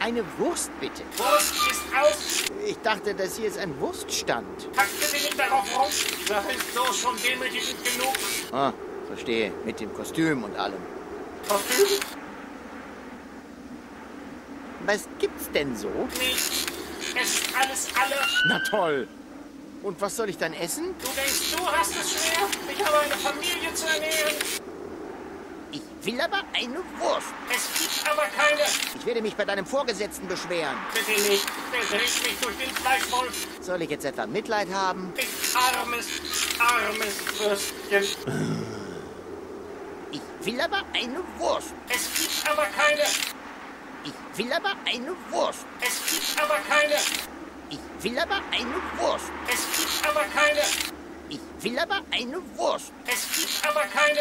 Eine Wurst, bitte. Wurst ist aus. Ich dachte, das hier ist ein Wurststand. Packte sie nicht darauf rum. Das ist so schon demütigend genug. Ah, verstehe. Mit dem Kostüm und allem. Kostüm? Was gibt's denn so? Nichts. Es ist alles alle. Na toll. Und was soll ich dann essen? Du denkst, du hast es schwer? Ich habe eine Familie zu ernähren. Ich will aber eine Wurst. Es gibt. Ich werde mich bei deinem Vorgesetzten beschweren. Bitte nicht. Der trägt mich durch den Fleischwolf. Soll ich jetzt etwa Mitleid haben? Ich armes, armes Würstchen. Ich will aber eine Wurst. Es gibt aber keine. Ich will aber eine Wurst. Es gibt aber keine. Ich will aber eine Wurst. Es gibt aber keine. Ich will aber eine Wurst. Es gibt aber keine.